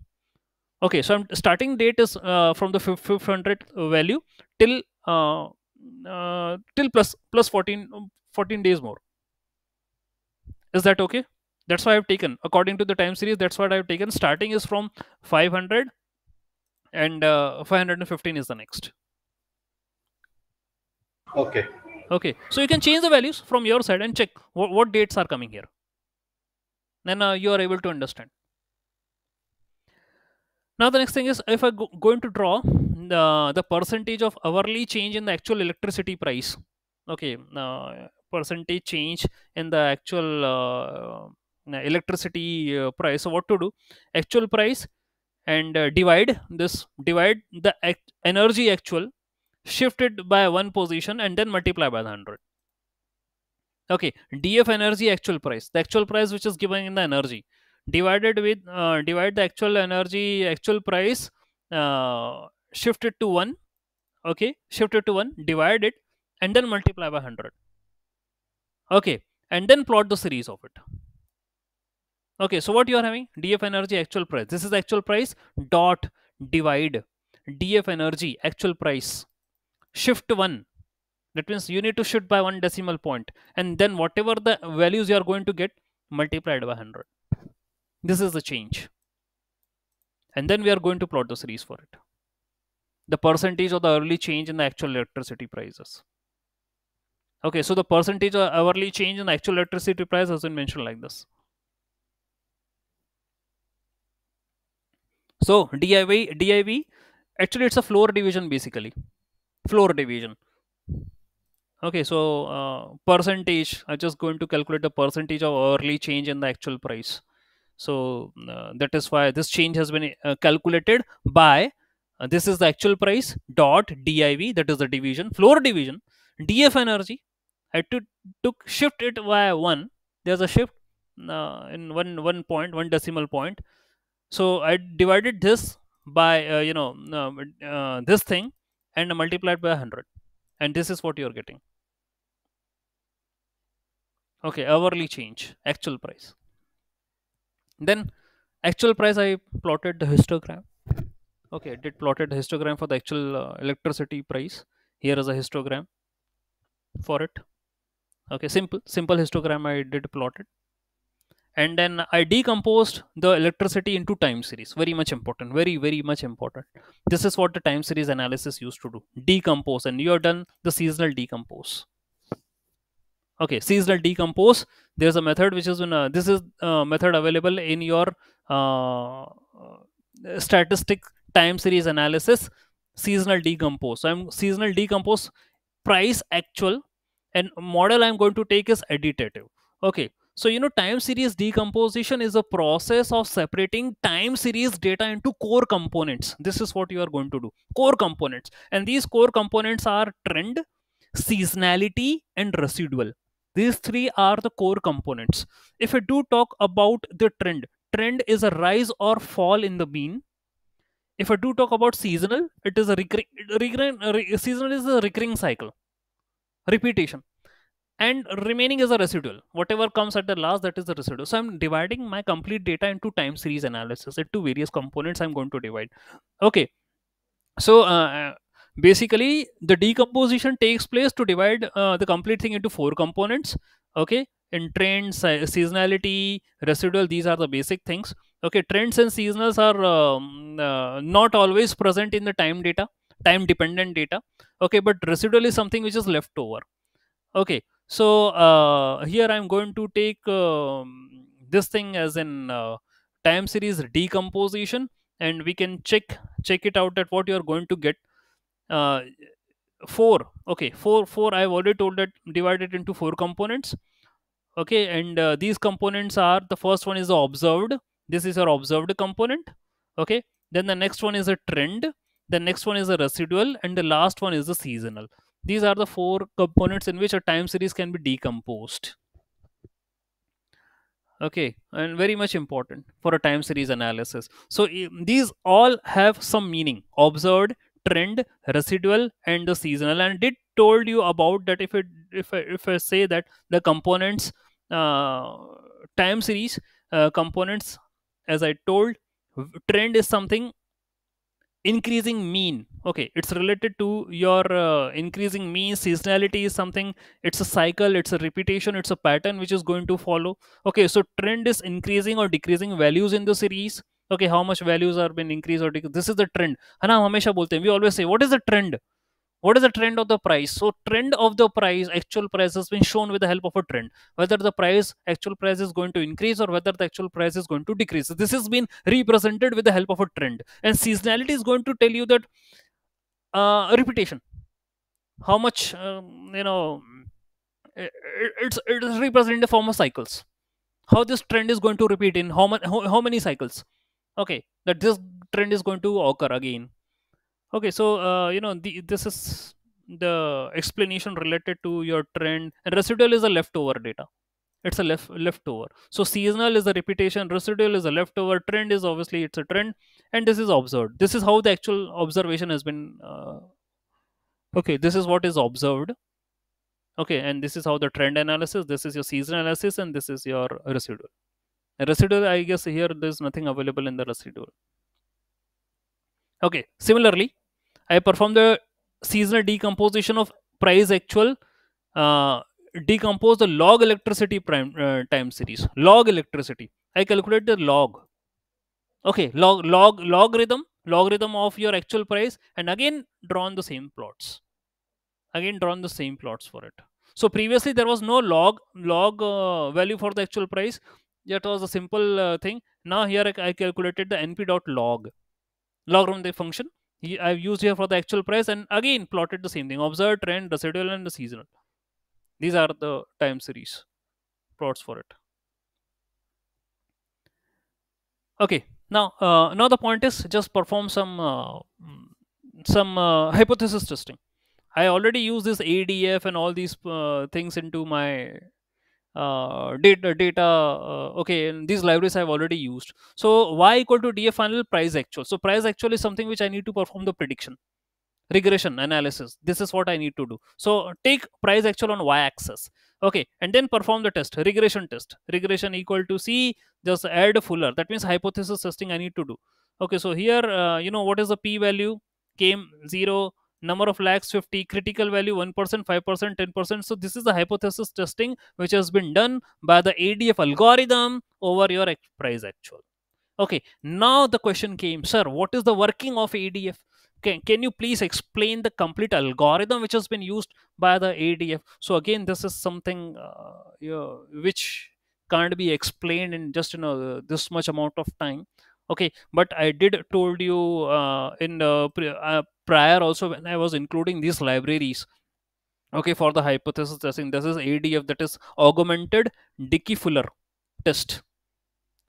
Okay so I'm, starting date is uh, from the 500 value till uh, uh, till plus plus 14 14 days more. Is that okay that's why i've taken according to the time series that's what i've taken starting is from 500 and uh, 515 is the next Okay. Okay. So you can change the values from your side and check what, what dates are coming here. Then uh, you are able to understand. Now the next thing is if I go going to draw the, the percentage of hourly change in the actual electricity price. Okay. Uh, percentage change in the actual uh, electricity uh, price. So what to do? Actual price and uh, divide this divide the act energy actual shift it by one position and then multiply by the 100 okay df energy actual price. The actual price which is given in the energy. Divided with uh, divide the actual energy actual price uh, shift it to 1 okay shift it to 1 divide it and then multiply by 100 okay and then plot the series of it okay so what you are having? Df energy actual price. This is actual price dot divide df energy actual price. Shift 1 that means you need to shift by one decimal point. And then whatever the values you are going to get multiplied by 100 this is the change. And then we are going to plot the series for it. The percentage of the hourly change in the actual electricity prices. Okay so the percentage of hourly change in the actual electricity price has been mentioned like this so div div actually it's a floor division basically. Floor division. Okay so uh, percentage i'm just going to calculate the percentage of hourly change in the actual price. So uh, that is why this change has been uh, calculated by uh, this is the actual price dot div that is the division floor division df energy. I took, took shift it by one. There's a shift uh, in one one point one decimal point so i divided this by uh, you know this thing and multiplied by 100 and this is what you're getting. Okay hourly change actual price. Then actual price i plotted the histogram. Okay I did plotted the histogram for the actual uh, electricity price. Here is a histogram for it. Okay simple simple histogram i did plot it and then i decomposed the electricity into time series. Very much important. Very very much important. This is what the time series analysis used to do. Decompose. And you have done. The seasonal decompose. Okay seasonal decompose. There's a method which is in a, this is a method available in your uh, uh, statistic time series analysis. Seasonal decompose. So i'm seasonal decompose. Price actual. And model i'm going to take is additive. Okay so you know time series decomposition is a process of separating time series data into core components. This is what you are going to do. Core components. And these core components are trend seasonality and residual. These three are the core components. If i do talk about the trend trend is a rise or fall in the mean. If i do talk about seasonal it is a recurring, recurring re, seasonal is a recurring cycle. Repetition and remaining is a residual. Whatever comes at the last that is the residual. So i'm dividing my complete data into time series analysis into various components i'm going to divide. Okay. So uh, basically the decomposition takes place to divide uh, the complete thing into four components. Okay. In trends seasonality residual these are the basic things. Okay. Trends and seasonals are um, uh, not always present in the time data time dependent data. Okay. But residual is something which is left over. Okay so uh, here i'm going to take um, this thing as in uh, time series decomposition and we can check check it out that what you are going to get. Uh, 4 okay 4 4 i've already told that divided into four components. Okay and uh, these components are the first one is observed. This is your observed component. Okay then the next one is a trend. The next one is a residual and the last one is the seasonal these are the four components in which a time series can be decomposed. Okay and very much important for a time series analysis. So these all have some meaning. Observed trend residual and the seasonal. And did told you about that if it if I, if I say that the components uh, time series uh, components as i told trend is something increasing mean. Okay it's related to your uh, increasing mean seasonality is something. It's a cycle it's a repetition it's a pattern which is going to follow. Okay so trend is increasing or decreasing values in the series. Okay how much values are been increased or decreased this is the trend. है hamesha bolte we always say what is the trend what is the trend of the price? So trend of the price actual price has been shown with the help of a trend. Whether the price actual price is going to increase or whether the actual price is going to decrease. So this has been represented with the help of a trend. And seasonality is going to tell you that uh, repetition. How much um, you know it, it's it is represented in the form of cycles. How this trend is going to repeat in how, how, how many cycles? Okay that this trend is going to occur again okay so uh, you know the, this is the explanation related to your trend. And residual is a leftover data. It's a left leftover. So seasonal is a repetition. Residual is a leftover. Trend is obviously it's a trend. And this is observed. This is how the actual observation has been uh, okay this is what is observed. Okay and this is how the trend analysis this is your season analysis and this is your residual. Residual i guess here there's nothing available in the residual. Okay similarly i perform the seasonal decomposition of price actual uh, decompose the log electricity prime uh, time series. Log electricity. I calculate the log. Okay log log logarithm logarithm of your actual price and again drawn the same plots. Again drawn the same plots for it. So previously there was no log log uh, value for the actual price that was a simple uh, thing. Now here I, I, calculated the np dot log. Logarithm the function i've used here for the actual price and again plotted the same thing. Observe trend residual and the seasonal. These are the time series plots for it. Okay now uh, now the point is just perform some uh, some uh, [LAUGHS] hypothesis testing. I already use this adf and all these uh, things into my uh, data data uh, okay and these libraries i've already used. So y equal to df final price actual. So price actual is something which i need to perform the prediction regression analysis. This is what i need to do. So take price actual on y axis okay and then perform the test regression test. Regression equal to c just adfuller. That means hypothesis testing i need to do. Okay so here uh, you know what is the p value? Came 0 number of lags 50 critical value 1% 5% 10% so this is the hypothesis testing which has been done by the adf algorithm over your price actual. Okay now the question came sir what is the working of adf can, can you please explain the complete algorithm which has been used by the adf so again this is something uh, you know, which can't be explained in just you know this much amount of time. Okay but i did told you uh, in uh, prior also when i was including these libraries okay for the hypothesis testing this is adf that is augmented dickey fuller test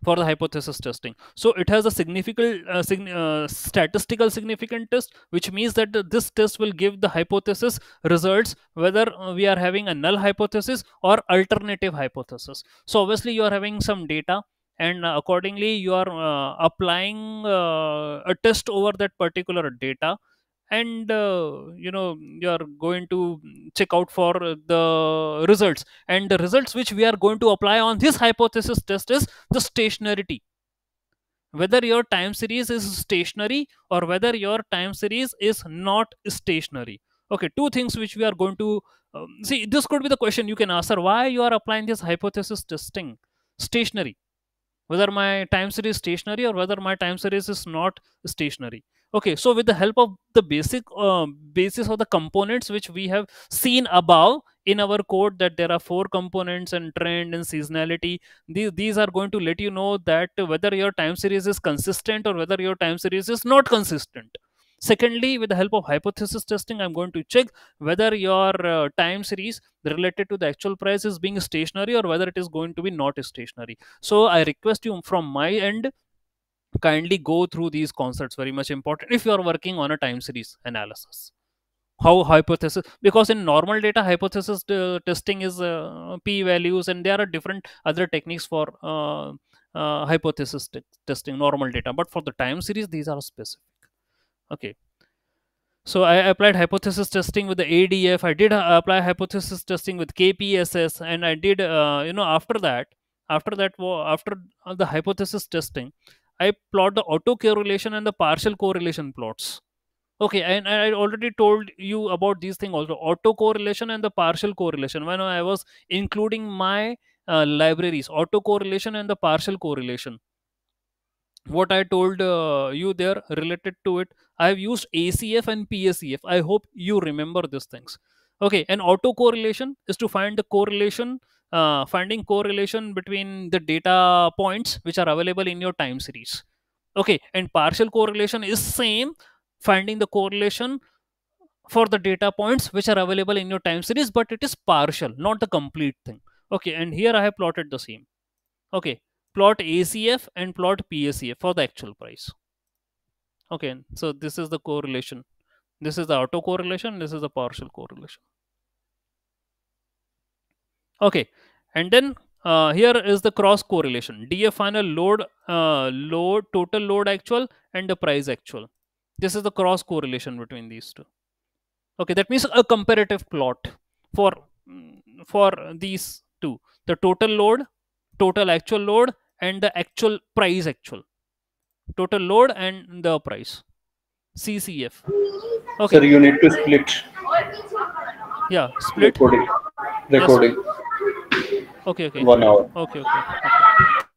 for the hypothesis testing. So it has a significant uh, uh, statistical significant test which means that this test will give the hypothesis results whether uh, we are having a null hypothesis or alternative hypothesis. So obviously you are having some data and uh, accordingly you are uh, applying uh, a test over that particular data and uh, you know you are going to check out for the results. And the results which we are going to apply on this hypothesis test is the stationarity. Whether your time series is stationary or whether your time series is not stationary. Okay two things which we are going to um, see this could be the question you can answer. Why you are applying this hypothesis testing? Stationary. Whether my time series is stationary or whether my time series is not stationary okay so with the help of the basic uh, basis of the components which we have seen above in our code that there are four components and trend and seasonality these, these are going to let you know that whether your time series is consistent or whether your time series is not consistent Secondly, with the help of hypothesis testing, I'm going to check whether your uh, time series related to the actual price is being stationary or whether it is going to be not stationary. So I request you from my end, kindly go through these concepts, very much important if you are working on a time series analysis. How hypothesis because in normal data hypothesis uh, testing is uh, p values and there are different other techniques for uh, uh hypothesis testing normal data. But for the time series these are specific. Okay. So i applied hypothesis testing with the adf i did uh, apply hypothesis testing with kpss and i did uh, you know after that after that after the hypothesis testing i plot the autocorrelation and the partial correlation plots okay and i already told you about these things also autocorrelation and the partial correlation when i was including my uh, libraries autocorrelation and the partial correlation what I told uh, you there related to it. I have used ACF and PACF. I hope you remember these things. Okay, and autocorrelation is to find the correlation, uh, finding correlation between the data points which are available in your time series. Okay, and partial correlation is same, finding the correlation for the data points which are available in your time series, but it is partial, not the complete thing. Okay, and here I have plotted the same. Okay, plot ACF and plot PACF for the actual price. Okay, so this is the correlation. This is the autocorrelation. This is the partial correlation. Okay, and then uh, here is the cross correlation. DF final load, uh, load, total load actual and the price actual. This is the cross correlation between these two. Okay, that means a comparative plot for for these two. The total load, total actual load and the actual price actual total load and the price ccf okay sir you need to split yeah, split. Recording. Recording. Yes. Okay, okay. One hour. okay. okay. okay.